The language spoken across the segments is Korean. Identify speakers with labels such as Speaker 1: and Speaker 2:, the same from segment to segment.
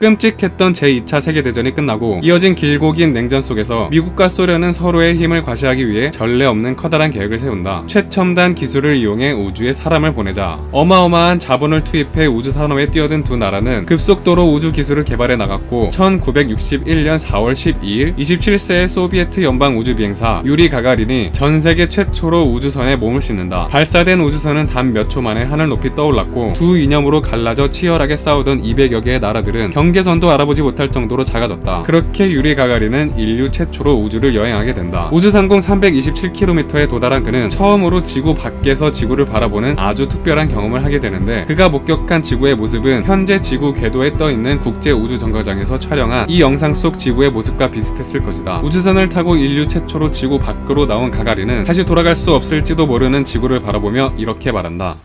Speaker 1: 끔찍했던 제2차 세계대전이 끝나고 이어진 길고 긴 냉전 속에서 미국과 소련은 서로의 힘을 과시하기 위해 전례 없는 커다란 계획을 세운다. 최첨단 기술을 이용해 우주에 사람을 보내자. 어마어마한 자본을 투입해 우주 산업에 뛰어든 두 나라는 급속도로 우주 기술을 개발해 나갔고 1961년 4월 12일 27세의 소비에트 연방 우주 비행사 유리 가가린이 전 세계 최초로 우주선에 몸을 싣는다. 발사된 우주선은 단 몇 초 만에 하늘 높이 떠올랐고 두 이념으로 갈라져 치열하게 싸우던 200여 개의 나라들은 경 계선도 알아보지 못할 정도로 작아졌다. 그렇게 유리 가가린은 인류 최초로 우주를 여행하게 된다. 우주 상공 327km에 도달한 그는 처음으로 지구 밖에서 지구를 바라보는 아주 특별한 경험을 하게 되는데 그가 목격한 지구의 모습은 현재 지구 궤도에 떠 있는 국제 우주 정거장에서 촬영한 이 영상 속 지구의 모습과 비슷했을 것이다. 우주선을 타고 인류 최초로 지구 밖으로 나온 가가린은 다시 돌아갈 수 없을지도 모르는 지구를 바라보며 이렇게 말한다.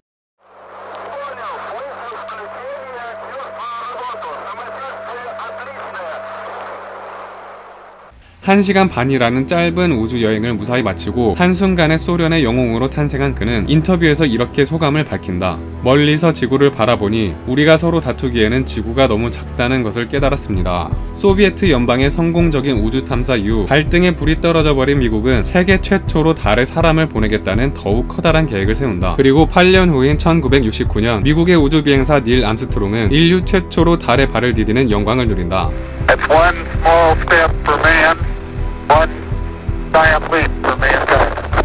Speaker 1: 한시간 반이라는 짧은 우주 여행을 무사히 마치고 한순간에 소련의 영웅으로 탄생한 그는 인터뷰에서 이렇게 소감을 밝힌다. 멀리서 지구를 바라보니 우리가 서로 다투기에는 지구가 너무 작다는 것을 깨달았습니다. 소비에트 연방의 성공적인 우주 탐사 이후 발등에 불이 떨어져 버린 미국은 세계 최초로 달에 사람을 보내겠다는 더욱 커다란 계획을 세운다. 그리고 8년 후인 1969년 미국의 우주 비행사 닐 암스트롱은 인류 최초로 달에 발을 디디는 영광을 누린다.
Speaker 2: One giant leap for mankind.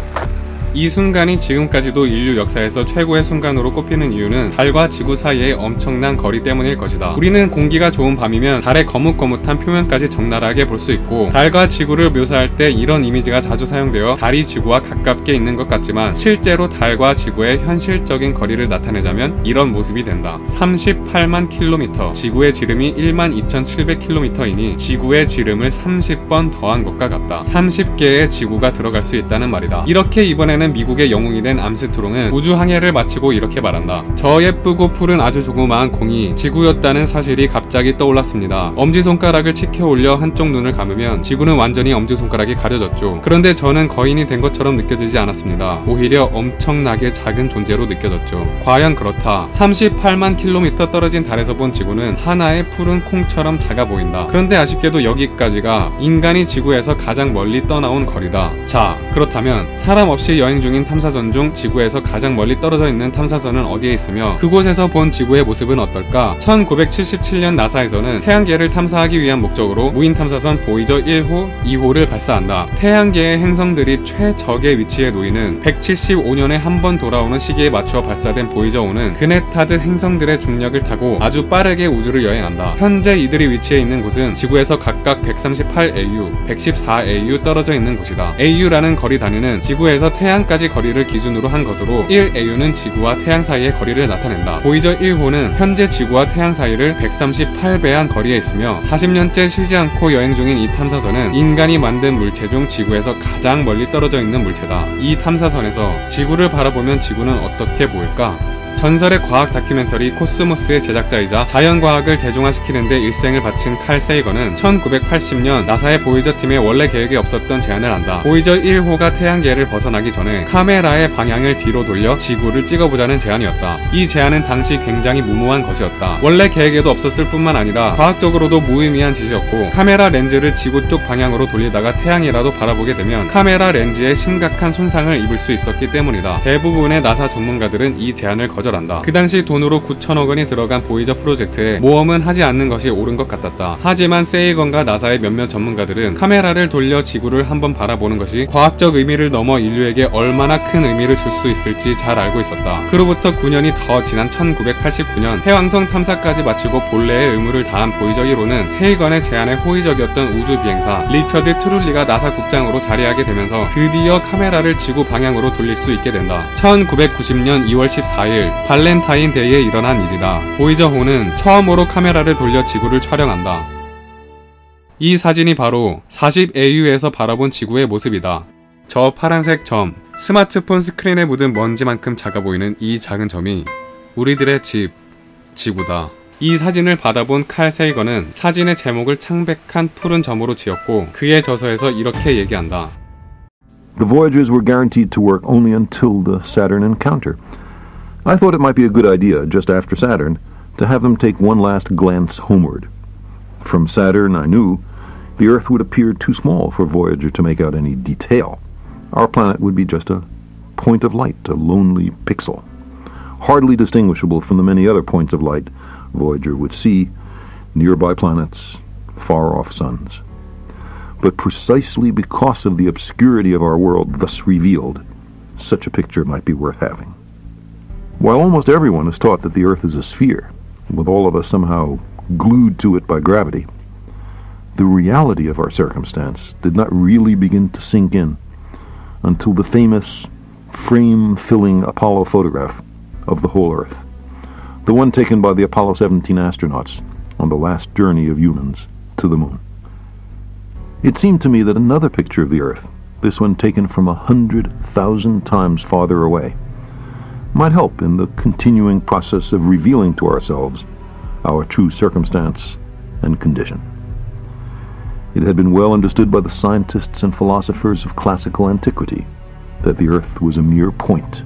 Speaker 1: 이 순간이 지금까지도 인류 역사에서 최고의 순간으로 꼽히는 이유는 달과 지구 사이의 엄청난 거리 때문일 것이다. 우리는 공기가 좋은 밤이면 달의 거뭇거뭇한 표면까지 적나라하게 볼 수 있고 달과 지구를 묘사할 때 이런 이미지가 자주 사용되어 달이 지구와 가깝게 있는 것 같지만 실제로 달과 지구의 현실적인 거리를 나타내자면 이런 모습이 된다. 38만 킬로미터, 지구의 지름이 1만 2,700킬로미터이니 지구의 지름을 30번 더한 것과 같다. 30개의 지구가 들어갈 수 있다는 말이다. 이렇게 이번에는 미국의 영웅이 된 암스트롱은 우주 항해를 마치고 이렇게 말한다. 저 예쁘고 푸른 아주 조그마한 공이 지구였다는 사실이 갑자기 떠올랐습니다. 엄지손가락을 치켜 올려 한쪽 눈을 감으면 지구는 완전히 엄지손가락이 가려졌죠. 그런데 저는 거인이 된 것처럼 느껴지지 않았습니다. 오히려 엄청나게 작은 존재로 느껴졌죠. 과연 그렇다. 38만 킬로미터 떨어진 달에서 본 지구는 하나의 푸른 콩처럼 작아 보인다. 그런데 아쉽게도 여기까지가 인간이 지구에서 가장 멀리 떠나온 거리다. 자, 그렇다면 사람 없이 여행 중인 탐사선 중 지구에서 가장 멀리 떨어져 있는 탐사선은 어디에 있으며 그곳에서 본 지구의 모습은 어떨까? 1977년 나사에서는 태양계를 탐사하기 위한 목적으로 무인 탐사선 보이저 1호, 2호를 발사한다. 태양계의 행성들이 최적의 위치에 놓이는 175년에 한 번 돌아오는 시기에 맞추어 발사된 보이저 5는 그네 타듯 행성들의 중력을 타고 아주 빠르게 우주를 여행한다. 현재 이들이 위치해 있는 곳은 지구에서 각각 138AU, 114AU 떨어져 있는 곳이다. AU라는 거리 단위는 지구에서 태양 까지 거리를 기준으로 한 것으로 1AU는 지구와 태양 사이의 거리를 나타낸다. 보이저 1호는 현재 지구와 태양 사이를 138배한 거리에 있으며 40년째 쉬지 않고 여행 중인 이 탐사선은 인간이 만든 물체 중 지구에서 가장 멀리 떨어져 있는 물체다. 이 탐사선에서 지구를 바라보면 지구는 어떻게 보일까? 전설의 과학 다큐멘터리 코스모스의 제작자이자 자연과학을 대중화시키는 데 일생을 바친 칼 세이건은 1980년 나사의 보이저 팀의 원래 계획에 없었던 제안을 한다. 보이저 1호가 태양계를 벗어나기 전에 카메라의 방향을 뒤로 돌려 지구를 찍어보자는 제안이었다. 이 제안은 당시 굉장히 무모한 것이었다. 원래 계획에도 없었을 뿐만 아니라 과학적으로도 무의미한 짓이었고 카메라 렌즈를 지구 쪽 방향으로 돌리다가 태양이라도 바라보게 되면 카메라 렌즈에 심각한 손상을 입을 수 있었기 때문이다. 대부분의 나사 전문가들은 이 제안을 거절 한다. 그 당시 돈으로 9천억 원이 들어간 보이저 프로젝트에 모험은 하지 않는 것이 옳은 것 같았다. 하지만 세이건과 나사의 몇몇 전문가들은 카메라를 돌려 지구를 한번 바라보는 것이 과학적 의미를 넘어 인류에게 얼마나 큰 의미를 줄 수 있을지 잘 알고 있었다. 그로부터 9년이 더 지난 1989년 해왕성 탐사까지 마치고 본래의 의무를 다한 보이저 1호는 세이건의 제안에 호의적이었던 우주 비행사 리처드 트룰리가 나사 국장으로 자리하게 되면서 드디어 카메라를 지구 방향으로 돌릴 수 있게 된다. 1990년 2월 14일 발렌타인데이에 일어난 일이다. 보이저호는 처음으로 카메라를 돌려 지구를 촬영한다. 이 사진이 바로 40AU에서 바라본 지구의 모습이다. 저 파란색 점, 스마트폰 스크린에 묻은 먼지만큼 작아 보이는 이 작은 점이 우리들의 집, 지구다. 이 사진을 받아본 칼 세이건은 사진의 제목을 창백한 푸른 점으로 지었고 그의 저서에서 이렇게 얘기한다.
Speaker 3: The Voyagers were guaranteed to work only until the Saturn encounter. I thought it might be a good idea, just after Saturn, to have them take one last glance homeward. From Saturn, I knew the Earth would appear too small for Voyager to make out any detail. Our planet would be just a point of light, a lonely pixel, hardly distinguishable from the many other points of light Voyager would see, nearby planets, far-off suns. But precisely because of the obscurity of our world thus revealed, such a picture might be worth having. While almost everyone is taught that the Earth is a sphere, with all of us somehow glued to it by gravity, the reality of our circumstance did not really begin to sink in until the famous frame-filling Apollo photograph of the whole Earth, the one taken by the Apollo 17 astronauts on the last journey of humans to the moon. It seemed to me that another picture of the Earth, this one taken from a hundred thousand times farther away, might help in the continuing process of revealing to ourselves our true circumstance and condition. It had been well understood by the scientists and philosophers of classical antiquity that the Earth was a mere point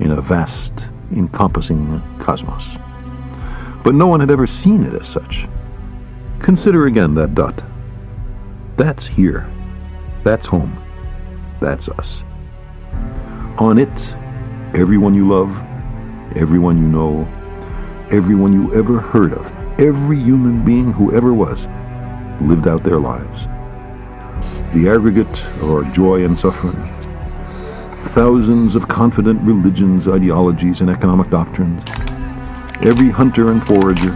Speaker 3: in a vast, encompassing cosmos. But no one had ever seen it as such. Consider again that dot. That's here. That's home. That's us. On it, everyone you love, everyone you know, everyone you ever heard of, every human being who ever was, lived out their lives. The aggregate of our joy and suffering. Thousands of confident religions, ideologies, and economic doctrines. Every hunter and forager,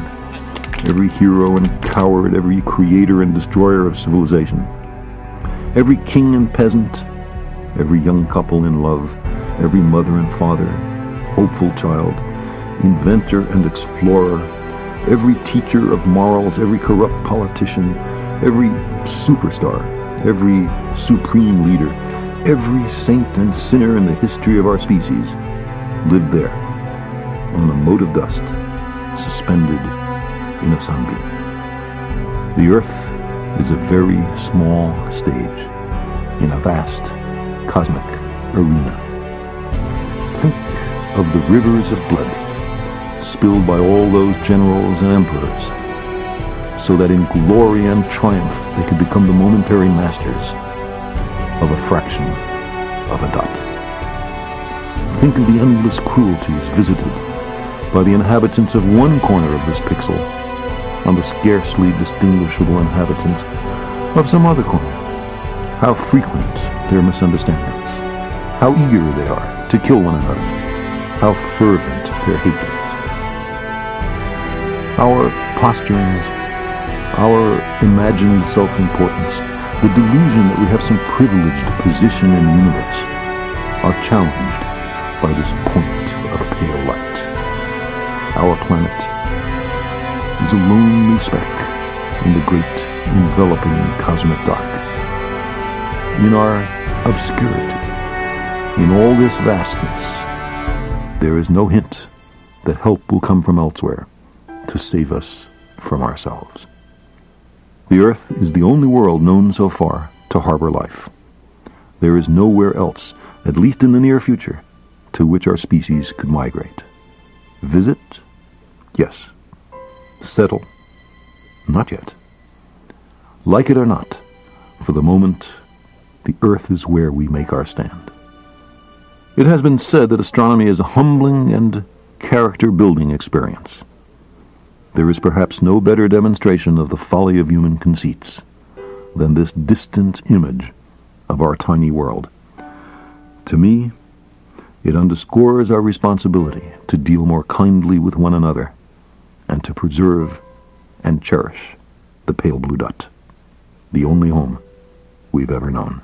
Speaker 3: every hero and coward, every creator and destroyer of civilization. Every king and peasant, every young couple in love, every mother and father, hopeful child, inventor and explorer, every teacher of morals, every corrupt politician, every superstar, every supreme leader, every saint and sinner in the history of our species lived there on a mote of dust, suspended in a sunbeam. The earth is a very small stage in a vast cosmic arena. Of the rivers of blood spilled by all those generals and emperors, so that in glory and triumph they could become the momentary masters of a fraction of a dot. Think of the endless cruelties visited by the inhabitants of one corner of this pixel on the scarcely distinguishable inhabitants of some other corner. How frequent their misunderstandings, how eager they are to kill one another, how fervent their hatred our posturings, our imagined self-importance, the delusion that we have some privileged position in the universe, are challenged by this point of pale light. Our planet is a lonely speck in the great enveloping cosmic dark. In our obscurity, in all this vastness, there is no hint that help will come from elsewhere to save us from ourselves. The Earth is the only world known so far to harbor life. There is nowhere else, at least in the near future, to which our species could migrate. Visit? Yes. Settle? Not yet. Like it or not, for the moment, the Earth is where we make our stand. It has been said that astronomy is a humbling and character-building experience. There is perhaps no better demonstration of the folly of human conceits than this distant image of our tiny world. To me, it underscores our responsibility to deal more kindly with one another and to preserve and cherish the pale blue dot, the only home we've ever known.